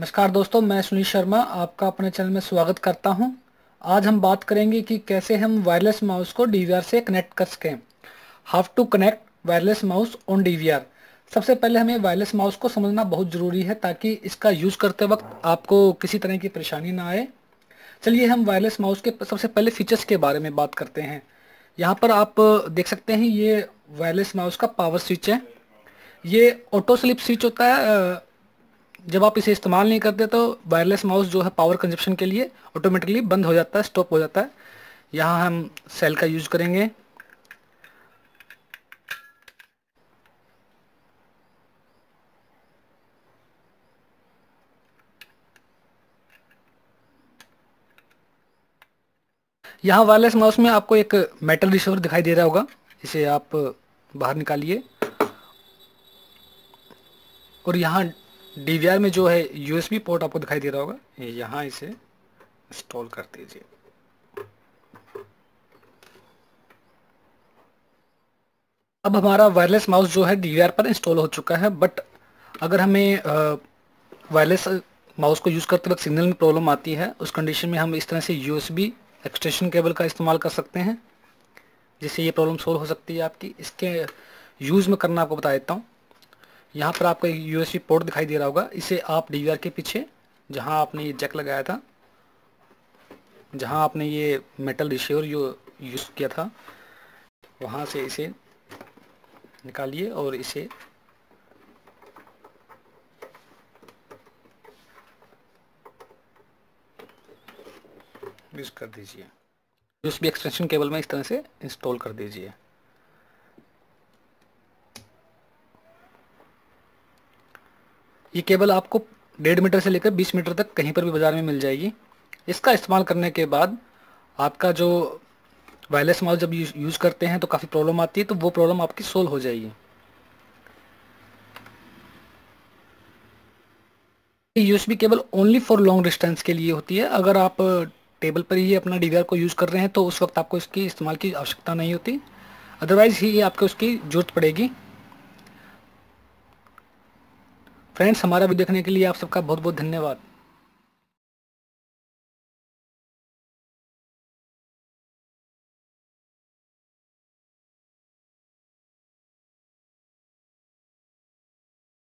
नमस्कार दोस्तों, मैं सुनील शर्मा आपका अपने चैनल में स्वागत करता हूँ। आज हम बात करेंगे कि कैसे हम वायरलेस माउस को डीवीआर से कनेक्ट कर सकें। How to connect wireless mouse on DVR सबसे पहले हमें वायरलेस माउस को समझना बहुत ज़रूरी है ताकि इसका यूज़ करते वक्त आपको किसी तरह की परेशानी ना आए। चलिए हम वायरलेस माउस के सबसे पहले फीचर्स के बारे में बात करते हैं। यहाँ पर आप देख सकते हैं ये वायरलेस माउस का पावर स्विच है। ये ऑटो स्लिप स्विच होता है जब आप इसे इस्तेमाल नहीं करते तो वायरलेस माउस जो है पावर कंजप्शन के लिए ऑटोमेटिकली बंद हो जाता है स्टॉप हो जाता है। यहाँ हम सेल का यूज़ करेंगे। यहाँ वायरलेस माउस में आपको एक मेटल रिसीवर दिखाई दे रहा होगा इसे आप बाहर निकालिए। और यहाँ डीवीआर में जो है यूएसबी पोर्ट आपको दिखाई दे रहा होगा। यहाँ इसे इंस्टॉल कर दीजिए। अब हमारा वायरलेस माउस जो है डीवीआर पर इंस्टॉल हो चुका है बट अगर हमें वायरलेस माउस को यूज़ करते वक्त सिग्नल में प्रॉब्लम आती है, उस कंडीशन में हम इस तरह से यूएसबी एक्सटेंशन केबल का इस्तेमाल कर सकते हैं, जिससे ये प्रॉब्लम सोल्व हो सकती है आपकी। इसके यूज़ में करना आपको बता देता हूँ। यहाँ पर आपको एक यूएसबी पोर्ट दिखाई दे रहा होगा। इसे आप डी के पीछे, जहाँ आपने ये जैक लगाया था, जहाँ आपने ये मेटल रिसीवर यूज़ किया था, वहाँ से इसे निकालिए और इसे यूज़ कर दीजिए। यूएसबी एक्सटेंशन केबल में इस तरह से इंस्टॉल कर दीजिए। ये केबल आपको डेढ़ मीटर से लेकर बीस मीटर तक कहीं पर भी बाज़ार में मिल जाएगी। इसका इस्तेमाल करने के बाद आपका जो वायरलेस माउस जब यूज़ करते हैं तो काफ़ी प्रॉब्लम आती है तो वो प्रॉब्लम आपकी सोल्व हो जाएगी। USB cable only for long distance के लिए होती है। अगर आप टेबल पर ही अपना डी को यूज़ कर रहे हैं तो उस वक्त आपको इसकी इस्तेमाल की आवश्यकता नहीं होती। अदरवाइज़ ही आपको उसकी ज़रूरत पड़ेगी। फ्रेंड्स हमारा भी देखने के लिए आप सबका बहुत बहुत धन्यवाद।